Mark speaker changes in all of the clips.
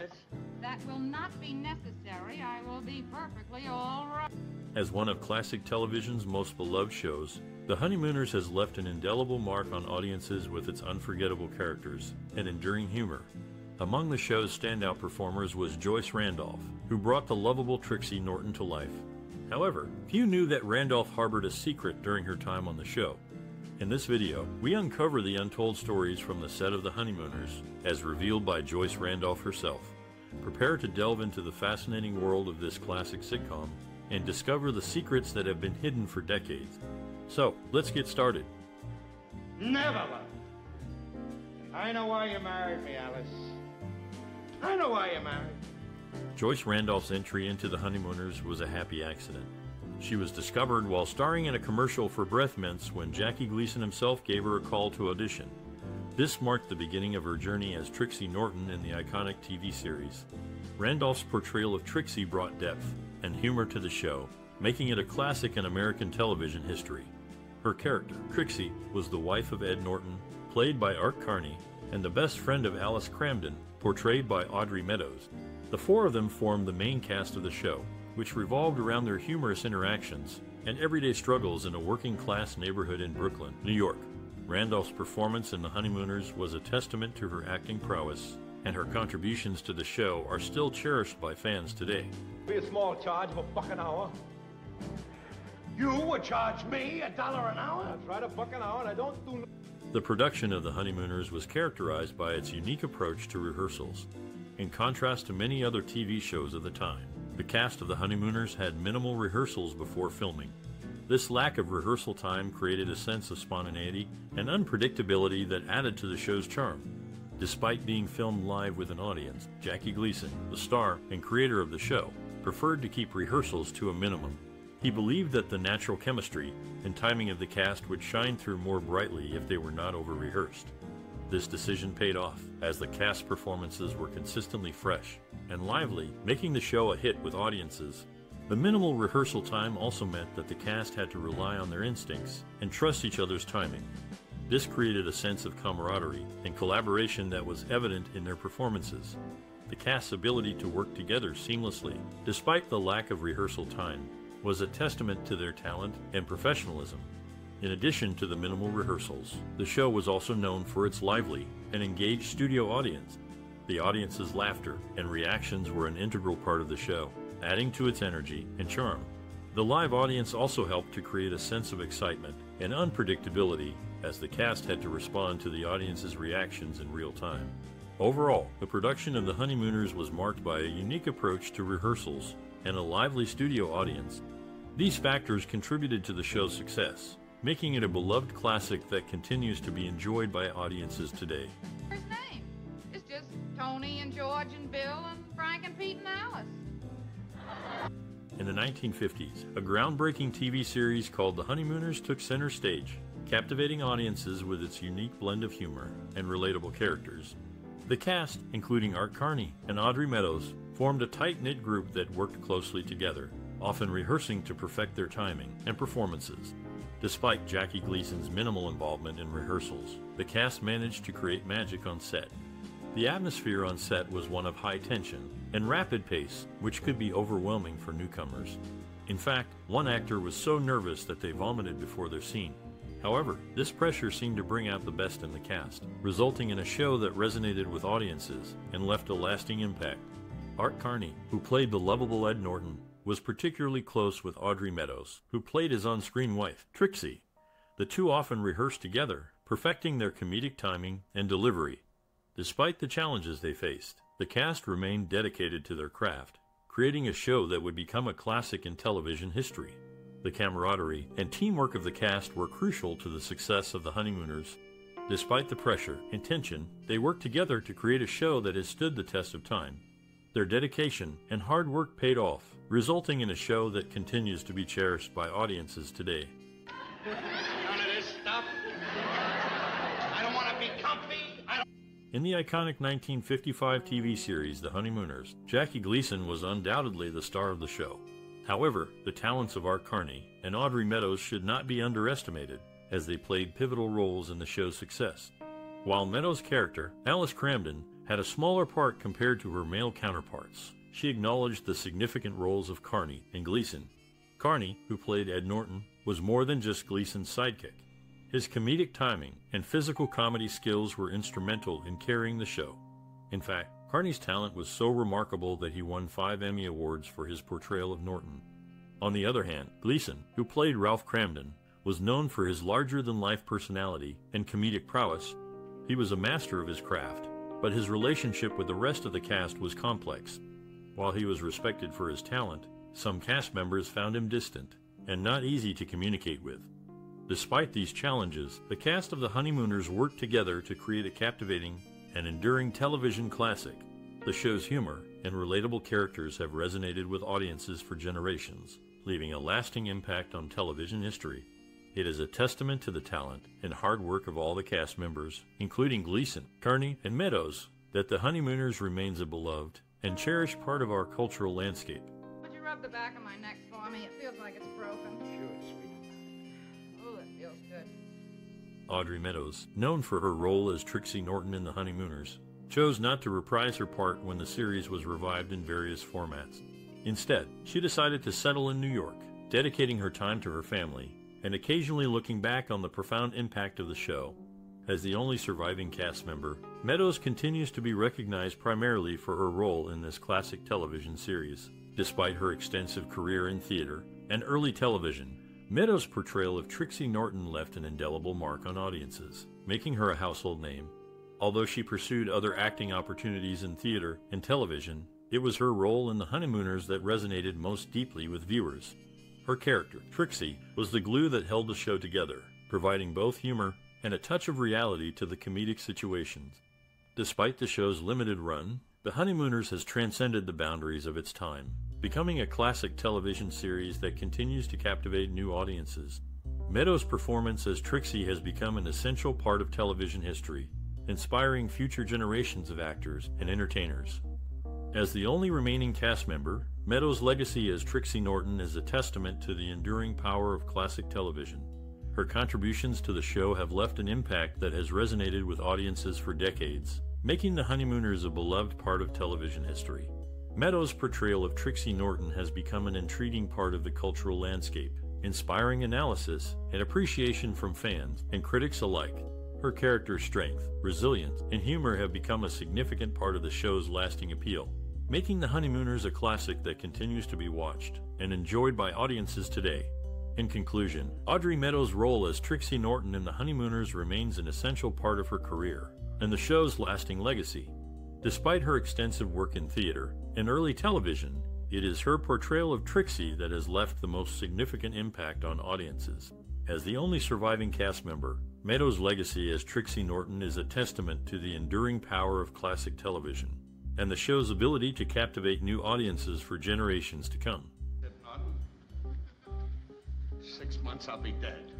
Speaker 1: Alice.
Speaker 2: That will not be necessary. I will be perfectly all right.
Speaker 3: As one of classic television's most beloved shows, The Honeymooners has left an indelible mark on audiences with its unforgettable characters and enduring humor. Among the show's standout performers was Joyce Randolph, who brought the lovable Trixie Norton to life. However, few knew that Randolph harbored a secret during her time on the show. In this video, we uncover the untold stories from the set of The Honeymooners, as revealed by Joyce Randolph herself. Prepare to delve into the fascinating world of this classic sitcom and discover the secrets that have been hidden for decades. So, let's get started.
Speaker 1: Never. I know why you married me, Alice. I know why you married. me.
Speaker 3: Joyce Randolph's entry into The Honeymooners was a happy accident. She was discovered while starring in a commercial for breath mints when Jackie Gleason himself gave her a call to audition. This marked the beginning of her journey as Trixie Norton in the iconic TV series. Randolph's portrayal of Trixie brought depth and humor to the show, making it a classic in American television history. Her character, Trixie, was the wife of Ed Norton, played by Art Carney, and the best friend of Alice Kramden, portrayed by Audrey Meadows. The four of them formed the main cast of the show, which revolved around their humorous interactions and everyday struggles in a working class neighborhood in Brooklyn, New York. Randolph's performance in The Honeymooners was a testament to her acting prowess, and her contributions to the show are still cherished by fans today.
Speaker 1: Be a small charge of a buck an hour. You would charge me a dollar an hour? That's right, a buck an hour, and I don't do.
Speaker 3: The production of The Honeymooners was characterized by its unique approach to rehearsals. In contrast to many other TV shows of the time, the cast of The Honeymooners had minimal rehearsals before filming. This lack of rehearsal time created a sense of spontaneity and unpredictability that added to the show's charm. Despite being filmed live with an audience, Jackie Gleason, the star and creator of the show, preferred to keep rehearsals to a minimum. He believed that the natural chemistry and timing of the cast would shine through more brightly if they were not over rehearsed. This decision paid off, as the cast performances were consistently fresh and lively, making the show a hit with audiences. The minimal rehearsal time also meant that the cast had to rely on their instincts and trust each other's timing. This created a sense of camaraderie and collaboration that was evident in their performances. The cast's ability to work together seamlessly, despite the lack of rehearsal time, was a testament to their talent and professionalism. In addition to the minimal rehearsals, the show was also known for its lively and engaged studio audience. The audience's laughter and reactions were an integral part of the show, adding to its energy and charm. The live audience also helped to create a sense of excitement and unpredictability as the cast had to respond to the audience's reactions in real time. Overall, the production of The Honeymooners was marked by a unique approach to rehearsals and a lively studio audience. These factors contributed to the show's success, making it a beloved classic that continues to be enjoyed by audiences today.
Speaker 2: His name. It's just Tony and George and Bill and Frank and Pete and Alice.
Speaker 3: In the 1950s, a groundbreaking TV series called The Honeymooners took center stage, captivating audiences with its unique blend of humor and relatable characters. The cast, including Art Carney and Audrey Meadows, formed a tight knit group that worked closely together, often rehearsing to perfect their timing and performances. Despite Jackie Gleason's minimal involvement in rehearsals, the cast managed to create magic on set. The atmosphere on set was one of high tension and rapid pace, which could be overwhelming for newcomers. In fact, one actor was so nervous that they vomited before their scene. However, this pressure seemed to bring out the best in the cast, resulting in a show that resonated with audiences and left a lasting impact. Art Carney, who played the lovable Ed Norton, was particularly close with Audrey Meadows, who played his on screen wife, Trixie. The two often rehearsed together, perfecting their comedic timing and delivery. Despite the challenges they faced, the cast remained dedicated to their craft, creating a show that would become a classic in television history. The camaraderie and teamwork of the cast were crucial to the success of The Honeymooners. Despite the pressure and tension, they worked together to create a show that has stood the test of time. Their dedication and hard work paid off, resulting in a show that continues to be cherished by audiences today. In the iconic 1955 TV series The Honeymooners, Jackie Gleason was undoubtedly the star of the show. However, the talents of Art Carney and Audrey Meadows should not be underestimated, as they played pivotal roles in the show's success. While Meadows' character, Alice Kramden, had a smaller part compared to her male counterparts. She acknowledged the significant roles of Carney and Gleason. Carney, who played Ed Norton, was more than just Gleason's sidekick. His comedic timing and physical comedy skills were instrumental in carrying the show. In fact, Carney's talent was so remarkable that he won five Emmy Awards for his portrayal of Norton. On the other hand, Gleason, who played Ralph Kramden, was known for his larger than life personality and comedic prowess. He was a master of his craft, but his relationship with the rest of the cast was complex. While he was respected for his talent, some cast members found him distant and not easy to communicate with. Despite these challenges, the cast of The Honeymooners worked together to create a captivating and enduring television classic. The show's humor and relatable characters have resonated with audiences for generations, leaving a lasting impact on television history. It is a testament to the talent and hard work of all the cast members, including Gleason, Carney, and Meadows, that The Honeymooners remains a beloved and cherished part of our cultural landscape.
Speaker 2: Would you rub the back of my neck for me? It feels like it's broken.
Speaker 1: Sure, sweetie.
Speaker 2: Oh, it feels good.
Speaker 3: Audrey Meadows, known for her role as Trixie Norton in The Honeymooners, chose not to reprise her part when the series was revived in various formats. Instead, she decided to settle in New York, dedicating her time to her family and occasionally looking back on the profound impact of the show. As the only surviving cast member, Meadows continues to be recognized primarily for her role in this classic television series. Despite her extensive career in theater and early television, Meadows' portrayal of Trixie Norton left an indelible mark on audiences, making her a household name. Although she pursued other acting opportunities in theater and television, it was her role in The Honeymooners that resonated most deeply with viewers. Her character, Trixie, was the glue that held the show together, providing both humor and a touch of reality to the comedic situations. Despite the show's limited run, The Honeymooners has transcended the boundaries of its time, becoming a classic television series that continues to captivate new audiences. Meadows' performance as Trixie has become an essential part of television history, inspiring future generations of actors and entertainers. As the only remaining cast member, Meadows' legacy as Trixie Norton is a testament to the enduring power of classic television. Her contributions to the show have left an impact that has resonated with audiences for decades, making The Honeymooners a beloved part of television history. Meadows' portrayal of Trixie Norton has become an intriguing part of the cultural landscape, inspiring analysis and appreciation from fans and critics alike. Her character's strength, resilience, and humor have become a significant part of the show's lasting appeal, making The Honeymooners a classic that continues to be watched and enjoyed by audiences today. In conclusion, Audrey Meadows' role as Trixie Norton in The Honeymooners remains an essential part of her career and the show's lasting legacy. Despite her extensive work in theater and early television, it is her portrayal of Trixie that has left the most significant impact on audiences. As the only surviving cast member, Meadows' legacy as Trixie Norton is a testament to the enduring power of classic television and the show's ability to captivate new audiences for generations to come.
Speaker 1: Six months I'll be dead.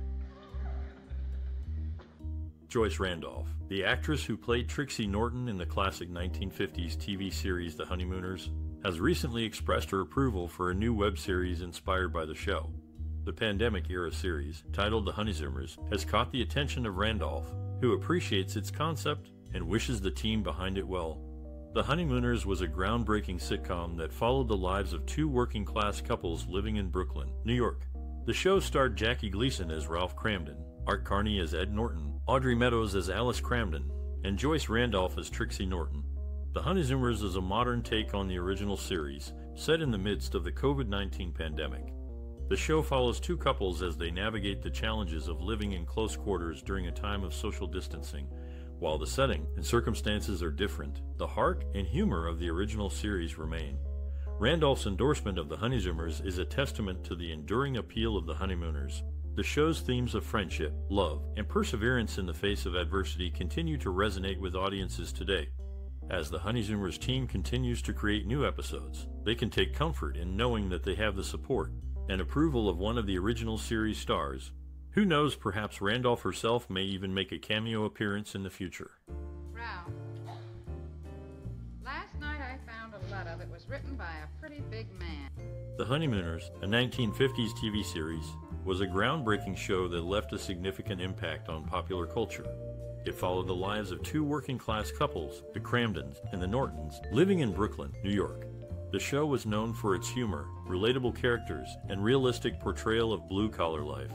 Speaker 3: Joyce Randolph, the actress who played Trixie Norton in the classic 1950s TV series The Honeymooners, has recently expressed her approval for a new web series inspired by the show. The pandemic era series, titled The Honeyzoomers, has caught the attention of Randolph, who appreciates its concept and wishes the team behind it well. The Honeymooners was a groundbreaking sitcom that followed the lives of two working class couples living in Brooklyn, New York. The show starred Jackie Gleason as Ralph Kramden, Art Carney as Ed Norton, Audrey Meadows as Alice Kramden, and Joyce Randolph as Trixie Norton. The Honeyzoomers is a modern take on the original series, set in the midst of the COVID 19 pandemic. The show follows two couples as they navigate the challenges of living in close quarters during a time of social distancing. While the setting and circumstances are different, the heart and humor of the original series remain. Randolph's endorsement of the Honeyzoomers is a testament to the enduring appeal of the Honeymooners. The show's themes of friendship, love, and perseverance in the face of adversity continue to resonate with audiences today. As the Honeyzoomers team continues to create new episodes, they can take comfort in knowing that they have the support and approval of one of the original series stars. Who knows, perhaps Randolph herself may even make a cameo appearance in the future.
Speaker 2: Ralph. Was written by a pretty big man.
Speaker 3: The Honeymooners, a 1950s TV series, was a groundbreaking show that left a significant impact on popular culture. It followed the lives of two working class couples, the Kramdens and the Nortons, living in Brooklyn, New York. The show was known for its humor, relatable characters, and realistic portrayal of blue collar life.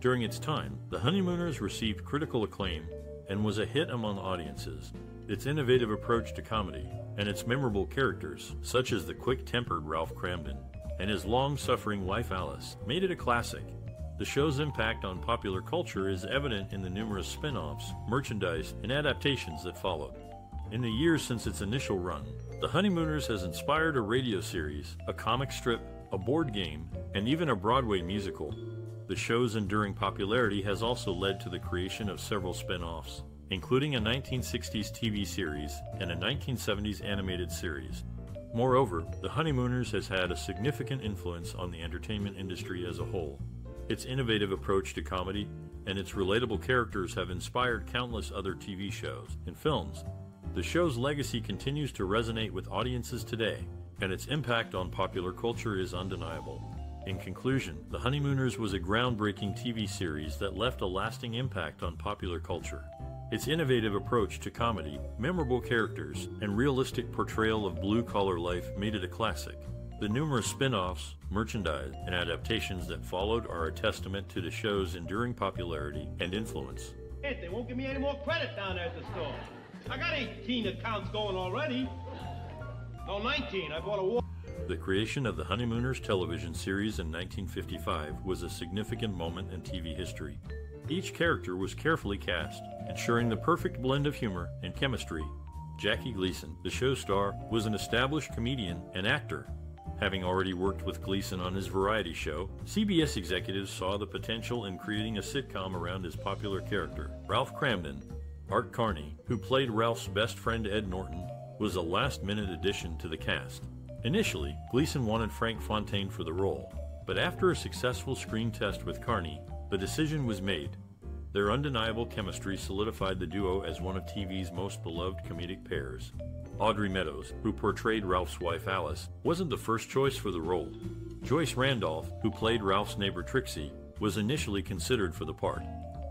Speaker 3: During its time, The Honeymooners received critical acclaim and was a hit among audiences. Its innovative approach to comedy and its memorable characters, such as the quick tempered Ralph Kramden and his long suffering wife Alice, made it a classic. The show's impact on popular culture is evident in the numerous spin offs, merchandise, and adaptations that followed. In the years since its initial run, The Honeymooners has inspired a radio series, a comic strip, a board game, and even a Broadway musical. The show's enduring popularity has also led to the creation of several spin offs, including a 1960s TV series and a 1970s animated series. Moreover, The Honeymooners has had a significant influence on the entertainment industry as a whole. Its innovative approach to comedy and its relatable characters have inspired countless other TV shows and films. The show's legacy continues to resonate with audiences today, and its impact on popular culture is undeniable. In conclusion, The Honeymooners was a groundbreaking TV series that left a lasting impact on popular culture. Its innovative approach to comedy, memorable characters, and realistic portrayal of blue collar life made it a classic. The numerous spin offs, merchandise, and adaptations that followed are a testament to the show's enduring popularity and influence.
Speaker 1: Hey, they won't give me any more credit down there at the store. I got 18 accounts going already. No, 19. I bought a war.
Speaker 3: The creation of the Honeymooners television series in 1955 was a significant moment in TV history. Each character was carefully cast, ensuring the perfect blend of humor and chemistry. Jackie Gleason, the show star, was an established comedian and actor. Having already worked with Gleason on his variety show, CBS executives saw the potential in creating a sitcom around his popular character. Ralph Kramden, Art Carney, who played Ralph's best friend Ed Norton, was a last minute addition to the cast. Initially, Gleason wanted Frank Fontaine for the role, but after a successful screen test with Carney, the decision was made. Their undeniable chemistry solidified the duo as one of TV's most beloved comedic pairs. Audrey Meadows, who portrayed Ralph's wife Alice, wasn't the first choice for the role. Joyce Randolph, who played Ralph's neighbor Trixie, was initially considered for the part.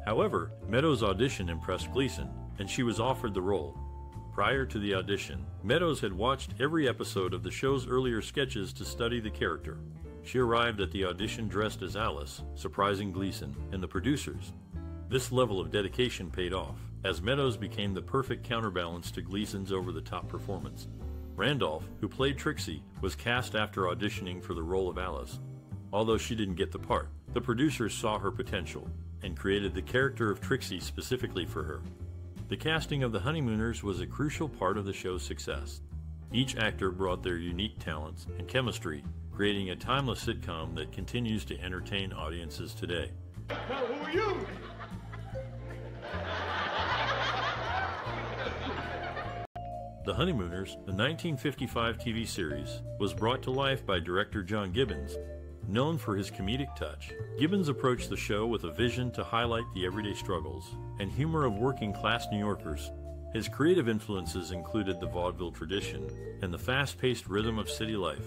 Speaker 3: However, Meadows' audition impressed Gleason, and she was offered the role. Prior to the audition, Meadows had watched every episode of the show's earlier sketches to study the character. She arrived at the audition dressed as Alice, surprising Gleason and the producers. This level of dedication paid off, as Meadows became the perfect counterbalance to Gleason's over the top performance. Randolph, who played Trixie, was cast after auditioning for the role of Alice. Although she didn't get the part, the producers saw her potential and created the character of Trixie specifically for her. The casting of the Honeymooners was a crucial part of the show's success. Each actor brought their unique talents and chemistry, creating a timeless sitcom that continues to entertain audiences today.
Speaker 1: Well, who are you?
Speaker 3: The Honeymooners, the 1955 TV series, was brought to life by director John Gibbons. Known for his comedic touch, Gibbons approached the show with a vision to highlight the everyday struggles and humor of working class New Yorkers. His creative influences included the vaudeville tradition and the fast paced rhythm of city life.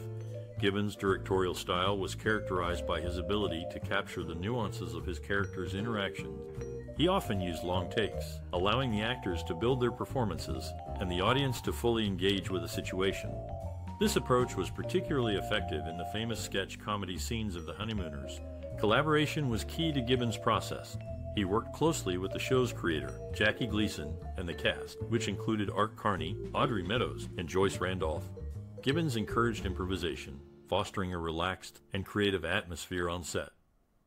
Speaker 3: Gibbons' directorial style was characterized by his ability to capture the nuances of his characters' interactions. He often used long takes, allowing the actors to build their performances and the audience to fully engage with the situation. This approach was particularly effective in the famous sketch comedy scenes of the Honeymooners. Collaboration was key to Gibbons' process. He worked closely with the show's creator, Jackie Gleason, and the cast, which included Art Carney, Audrey Meadows, and Joyce Randolph. Gibbons encouraged improvisation, fostering a relaxed and creative atmosphere on set.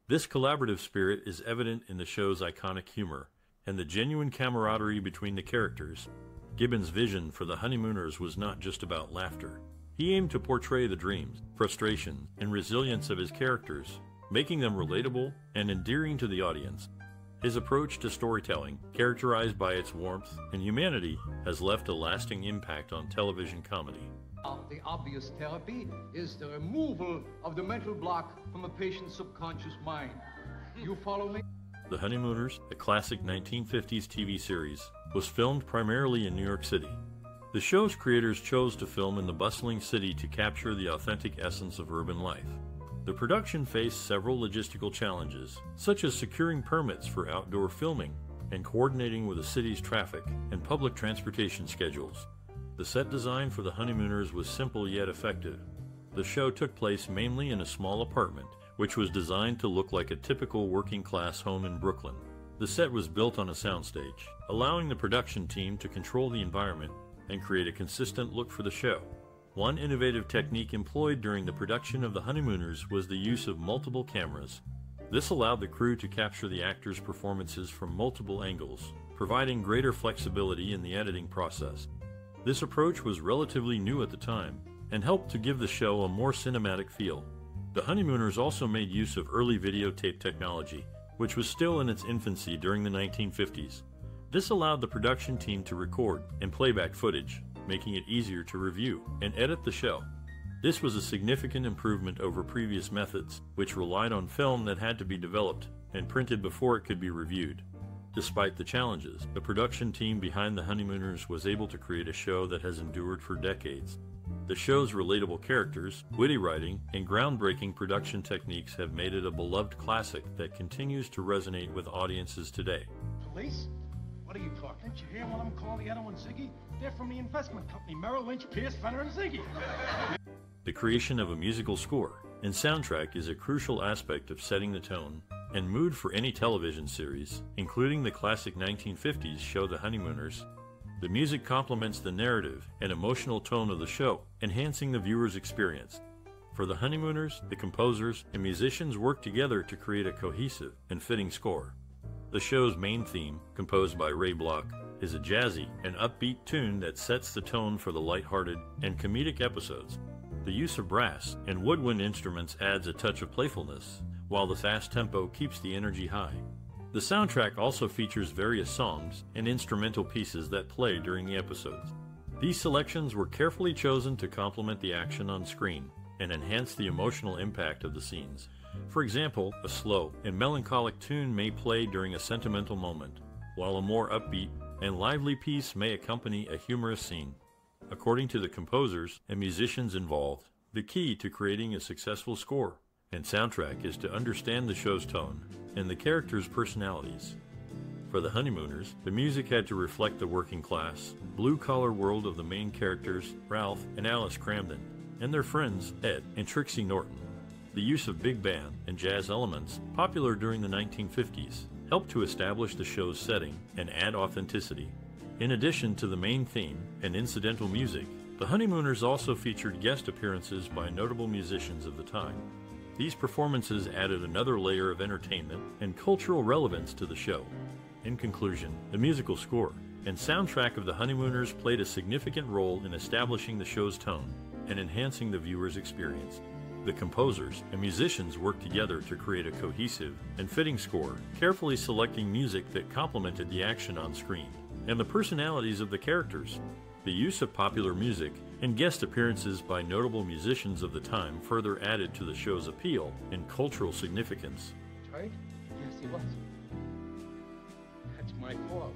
Speaker 3: This collaborative spirit is evident in the show's iconic humor and the genuine camaraderie between the characters. Gibbons' vision for the Honeymooners was not just about laughter. He aimed to portray the dreams, frustration, and resilience of his characters, making them relatable and endearing to the audience. His approach to storytelling, characterized by its warmth and humanity, has left a lasting impact on television comedy.
Speaker 4: The obvious therapy is the removal of the mental block from a patient's subconscious mind. You follow me?
Speaker 3: The Honeymooners, a classic 1950s TV series, was filmed primarily in New York City. The show's creators chose to film in the bustling city to capture the authentic essence of urban life. The production faced several logistical challenges, such as securing permits for outdoor filming and coordinating with the city's traffic and public transportation schedules. The set design for the Honeymooners was simple yet effective. The show took place mainly in a small apartment, which was designed to look like a typical working class home in Brooklyn. The set was built on a soundstage, allowing the production team to control the environment and create a consistent look for the show. One innovative technique employed during the production of The Honeymooners was the use of multiple cameras. This allowed the crew to capture the actors' performances from multiple angles, providing greater flexibility in the editing process. This approach was relatively new at the time and helped to give the show a more cinematic feel. The Honeymooners also made use of early videotape technology, which was still in its infancy during the 1950s. This allowed the production team to record and playback footage, making it easier to review and edit the show. This was a significant improvement over previous methods, which relied on film that had to be developed and printed before it could be reviewed. Despite the challenges, the production team behind The Honeymooners was able to create a show that has endured for decades. The show's relatable characters, witty writing, and groundbreaking production techniques have made it a beloved classic that continues to resonate with audiences today.
Speaker 1: Police? What are you talking? Didn't you hear one of them call the other one Ziggy? They're from the investment company, Merrill Lynch, Pierce, Fenner, and Ziggy.
Speaker 3: The creation of a musical score and soundtrack is a crucial aspect of setting the tone and mood for any television series, including the classic 1950s show The Honeymooners. The music complements the narrative and emotional tone of the show, enhancing the viewer's experience. For The Honeymooners, the composers and musicians work together to create a cohesive and fitting score. The show's main theme, composed by Ray Block, is a jazzy and upbeat tune that sets the tone for the lighthearted and comedic episodes. The use of brass and woodwind instruments adds a touch of playfulness while the fast tempo keeps the energy high. The soundtrack also features various songs and instrumental pieces that play during the episodes. These selections were carefully chosen to complement the action on screen and enhance the emotional impact of the scenes. For example, a slow and melancholic tune may play during a sentimental moment, while a more upbeat and lively piece may accompany a humorous scene. According to the composers and musicians involved, the key to creating a successful score and soundtrack is to understand the show's tone and the characters' personalities. For the Honeymooners, the music had to reflect the working class, blue collar world of the main characters, Ralph and Alice Kramden, and their friends, Ed and Trixie Norton. The use of big band and jazz elements, popular during the 1950s, helped to establish the show's setting and add authenticity. In addition to the main theme and incidental music, the Honeymooners also featured guest appearances by notable musicians of the time. These performances added another layer of entertainment and cultural relevance to the show. In conclusion, the musical score and soundtrack of The Honeymooners played a significant role in establishing the show's tone and enhancing the viewer's experience. The composers and musicians worked together to create a cohesive and fitting score, carefully selecting music that complemented the action on screen and the personalities of the characters. The use of popular music and guest appearances by notable musicians of the time further added to the show's appeal and cultural significance.
Speaker 4: Yes, he was. That's my fault.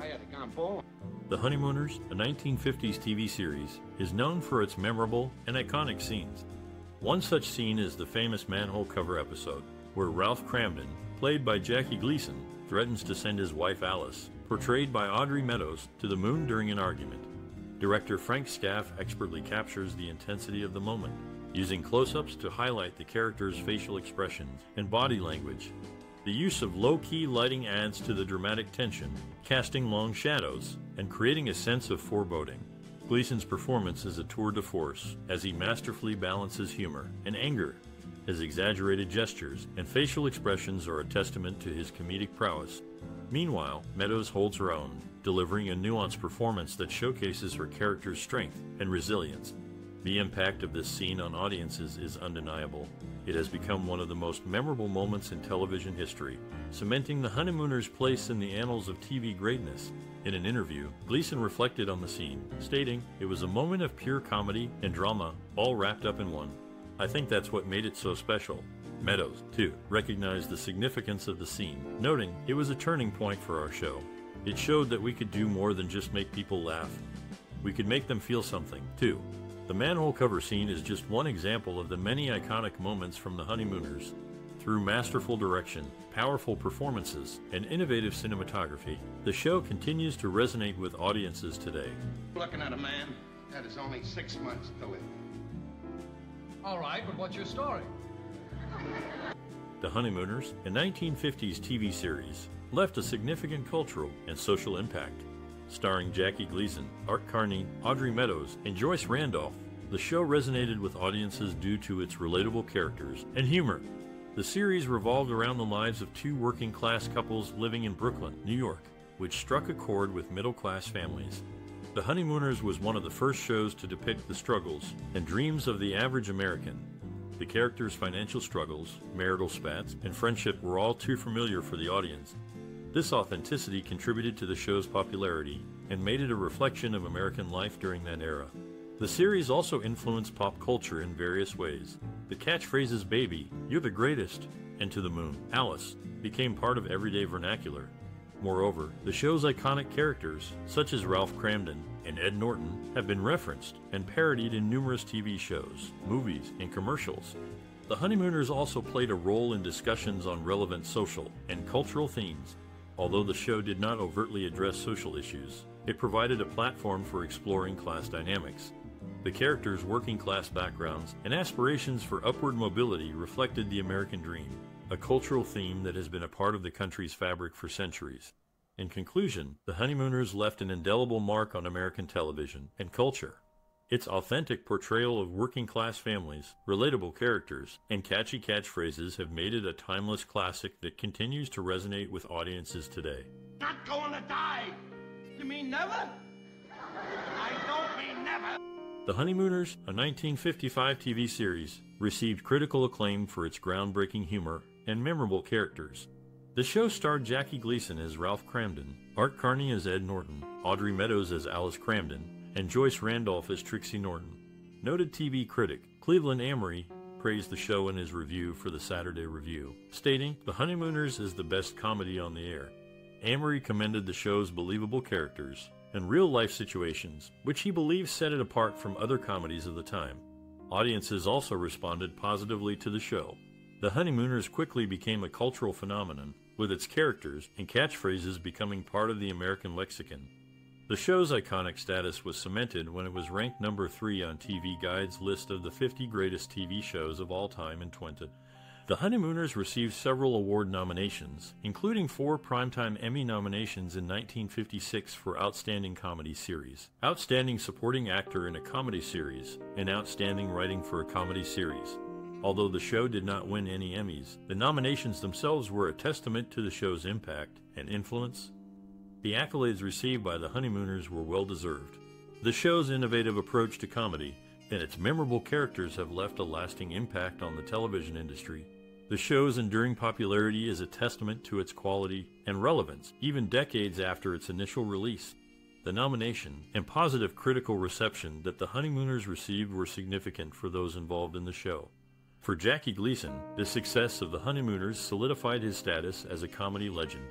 Speaker 4: I had gone.
Speaker 3: The Honeymooners, a 1950s TV series, is known for its memorable and iconic scenes. One such scene is the famous manhole cover episode, where Ralph Kramden, played by Jackie Gleason, threatens to send his wife Alice, portrayed by Audrey Meadows, to the moon during an argument. Director Frank Scaff expertly captures the intensity of the moment, using close ups to highlight the character's facial expressions and body language. The use of low key lighting adds to the dramatic tension, casting long shadows and creating a sense of foreboding. Gleason's performance is a tour de force as he masterfully balances humor and anger. His exaggerated gestures and facial expressions are a testament to his comedic prowess. Meanwhile, Meadows holds her own, delivering a nuanced performance that showcases her character's strength and resilience. The impact of this scene on audiences is undeniable. It has become one of the most memorable moments in television history, cementing the Honeymooners' place in the annals of TV greatness. In an interview, Gleason reflected on the scene, stating, It was a moment of pure comedy and drama, all wrapped up in one. I think that's what made it so special. Meadows, too, recognized the significance of the scene, noting it was a turning point for our show. It showed that we could do more than just make people laugh. We could make them feel something, too. The manhole cover scene is just one example of the many iconic moments from the Honeymooners. Through masterful direction, powerful performances, and innovative cinematography, the show continues to resonate with audiences today.
Speaker 5: Looking at a man that is only six months to live.
Speaker 4: All right, but what's your story?
Speaker 3: The Honeymooners, a 1950s TV series, left a significant cultural and social impact. Starring Jackie Gleason, Art Carney, Audrey Meadows, and Joyce Randolph, the show resonated with audiences due to its relatable characters and humor. The series revolved around the lives of two working class couples living in Brooklyn, New York, which struck a chord with middle class families. The Honeymooners was one of the first shows to depict the struggles and dreams of the average American. The characters' financial struggles, marital spats, and friendship were all too familiar for the audience. This authenticity contributed to the show's popularity and made it a reflection of American life during that era. The series also influenced pop culture in various ways. The catchphrases baby, you're the greatest, and to the moon, Alice, became part of everyday vernacular. Moreover, the show's iconic characters, such as Ralph Kramden and Ed Norton, have been referenced and parodied in numerous TV shows, movies, and commercials. The Honeymooners also played a role in discussions on relevant social and cultural themes. Although the show did not overtly address social issues, it provided a platform for exploring class dynamics, the characters' working class backgrounds and aspirations for upward mobility reflected the American dream, a cultural theme that has been a part of the country's fabric for centuries. In conclusion, The Honeymooners left an indelible mark on American television and culture. Its authentic portrayal of working class families, relatable characters, and catchy catchphrases have made it a timeless classic that continues to resonate with audiences today.
Speaker 5: Not going to die! You mean never? I don't mean never!
Speaker 3: The Honeymooners, a 1955 TV series, received critical acclaim for its groundbreaking humor and memorable characters. The show starred Jackie Gleason as Ralph Kramden, Art Carney as Ed Norton, Audrey Meadows as Alice Kramden, and Joyce Randolph as Trixie Norton. Noted TV critic Cleveland Amory praised the show in his review for the Saturday Review, stating, The Honeymooners is the best comedy on the air. Amory commended the show's believable characters, and real life situations, which he believes set it apart from other comedies of the time. Audiences also responded positively to the show. The Honeymooners quickly became a cultural phenomenon, with its characters and catchphrases becoming part of the American lexicon. The show's iconic status was cemented when it was ranked number 3 on TV Guide's list of the 50 greatest TV shows of all time in 20. The Honeymooners received several award nominations, including four Primetime Emmy nominations in 1956 for Outstanding Comedy Series, Outstanding Supporting Actor in a Comedy Series, and Outstanding Writing for a Comedy Series. Although the show did not win any Emmys, the nominations themselves were a testament to the show's impact and influence. The accolades received by the Honeymooners were well deserved. The show's innovative approach to comedy and its memorable characters have left a lasting impact on the television industry the show's enduring popularity is a testament to its quality and relevance, even decades after its initial release. The nomination and positive critical reception that the Honeymooners received were significant for those involved in the show. For Jackie Gleason, the success of the Honeymooners solidified his status as a comedy legend.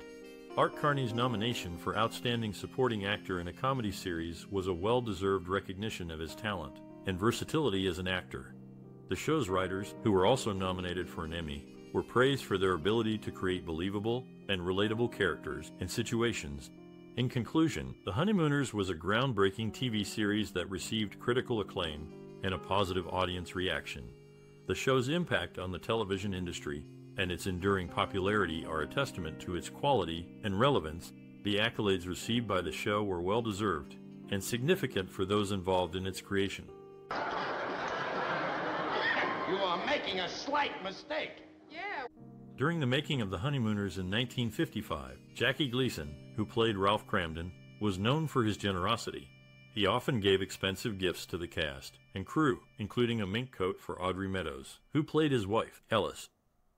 Speaker 3: Art Carney's nomination for Outstanding Supporting Actor in a Comedy Series was a well deserved recognition of his talent and versatility as an actor. The show's writers, who were also nominated for an Emmy, were praised for their ability to create believable and relatable characters and situations. In conclusion, The Honeymooners was a groundbreaking TV series that received critical acclaim and a positive audience reaction. The show's impact on the television industry and its enduring popularity are a testament to its quality and relevance. The accolades received by the show were well deserved and significant for those involved in its creation.
Speaker 5: You are making a slight mistake.
Speaker 3: During the making of The Honeymooners in 1955, Jackie Gleason, who played Ralph Kramden, was known for his generosity. He often gave expensive gifts to the cast and crew, including a mink coat for Audrey Meadows, who played his wife, Ellis.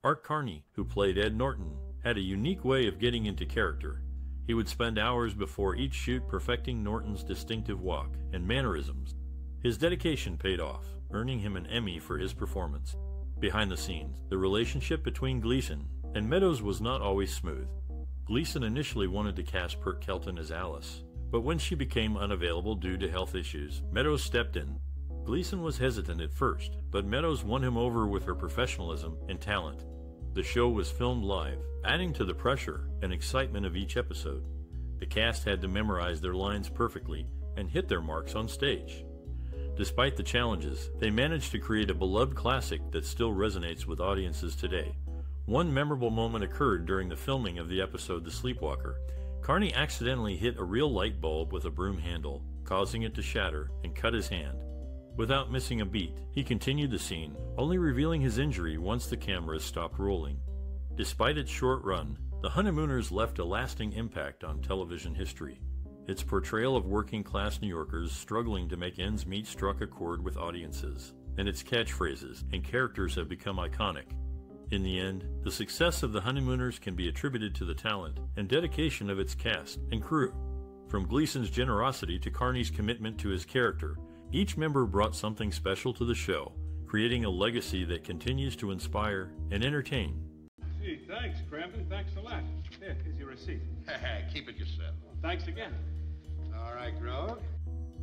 Speaker 3: Art Carney, who played Ed Norton, had a unique way of getting into character. He would spend hours before each shoot perfecting Norton's distinctive walk and mannerisms. His dedication paid off, earning him an Emmy for his performance. Behind the scenes, the relationship between Gleason and Meadows was not always smooth. Gleason initially wanted to cast Pert Kelton as Alice, but when she became unavailable due to health issues, Meadows stepped in. Gleason was hesitant at first, but Meadows won him over with her professionalism and talent. The show was filmed live, adding to the pressure and excitement of each episode. The cast had to memorize their lines perfectly and hit their marks on stage. Despite the challenges, they managed to create a beloved classic that still resonates with audiences today. One memorable moment occurred during the filming of the episode The Sleepwalker. Carney accidentally hit a real light bulb with a broom handle, causing it to shatter and cut his hand. Without missing a beat, he continued the scene, only revealing his injury once the cameras stopped rolling. Despite its short run, The Honeymooners left a lasting impact on television history. Its portrayal of working class New Yorkers struggling to make ends meet struck a chord with audiences, and its catchphrases and characters have become iconic. In the end, the success of The Honeymooners can be attributed to the talent and dedication of its cast and crew. From Gleason's generosity to Carney's commitment to his character, each member brought something special to the show, creating a legacy that continues to inspire and entertain.
Speaker 1: Gee, thanks, Crampton. Thanks a lot. Here, here's your receipt.
Speaker 6: Keep it yourself.
Speaker 1: Thanks again.
Speaker 6: All right, Grog.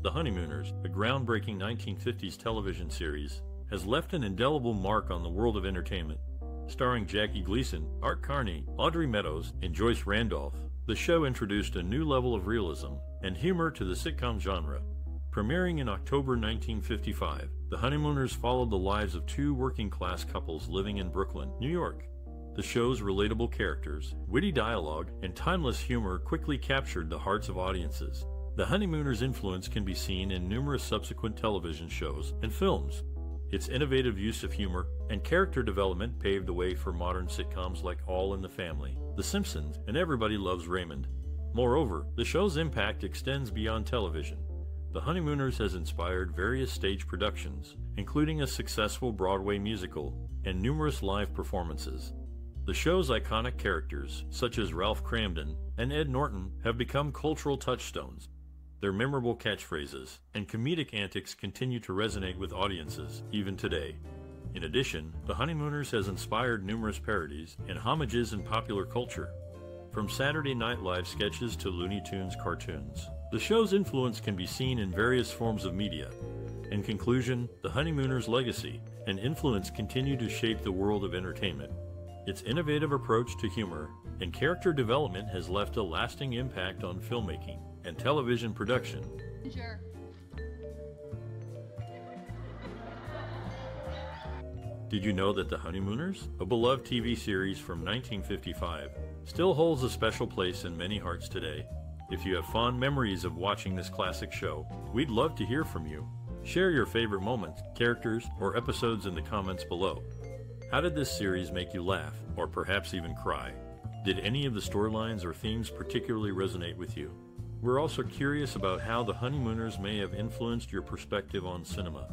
Speaker 3: The Honeymooners, a groundbreaking 1950s television series, has left an indelible mark on the world of entertainment. Starring Jackie Gleason, Art Carney, Audrey Meadows, and Joyce Randolph, the show introduced a new level of realism and humor to the sitcom genre. Premiering in October 1955, The Honeymooners followed the lives of two working class couples living in Brooklyn, New York. The show's relatable characters, witty dialogue, and timeless humor quickly captured the hearts of audiences. The Honeymooners' influence can be seen in numerous subsequent television shows and films. Its innovative use of humor and character development paved the way for modern sitcoms like All in the Family, The Simpsons, and Everybody Loves Raymond. Moreover, the show's impact extends beyond television. The Honeymooners has inspired various stage productions, including a successful Broadway musical and numerous live performances. The show's iconic characters, such as Ralph Kramden and Ed Norton, have become cultural touchstones. Their memorable catchphrases and comedic antics continue to resonate with audiences even today. In addition, The Honeymooners has inspired numerous parodies and homages in popular culture. From Saturday Night Live sketches to Looney Tunes cartoons, the show's influence can be seen in various forms of media. In conclusion, The Honeymooners' legacy and influence continue to shape the world of entertainment. Its innovative approach to humor and character development has left a lasting impact on filmmaking and television production.
Speaker 2: Sure.
Speaker 3: Did you know that The Honeymooners, a beloved TV series from 1955, still holds a special place in many hearts today? If you have fond memories of watching this classic show, we'd love to hear from you. Share your favorite moments, characters, or episodes in the comments below. How did this series make you laugh, or perhaps even cry? Did any of the storylines or themes particularly resonate with you? We're also curious about how the Honeymooners may have influenced your perspective on cinema.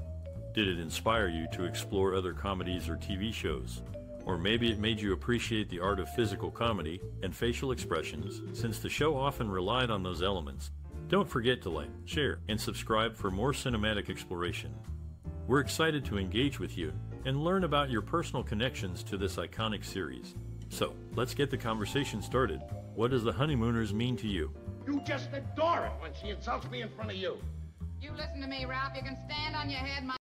Speaker 3: Did it inspire you to explore other comedies or TV shows? Or maybe it made you appreciate the art of physical comedy and facial expressions, since the show often relied on those elements. Don't forget to like, share, and subscribe for more cinematic exploration. We're excited to engage with you and learn about your personal connections to this iconic series. So, let's get the conversation started. What does the Honeymooners mean to you?
Speaker 5: You just adore it when she insults me in front of you.
Speaker 2: You listen to me, Ralph. You can stand on your head. My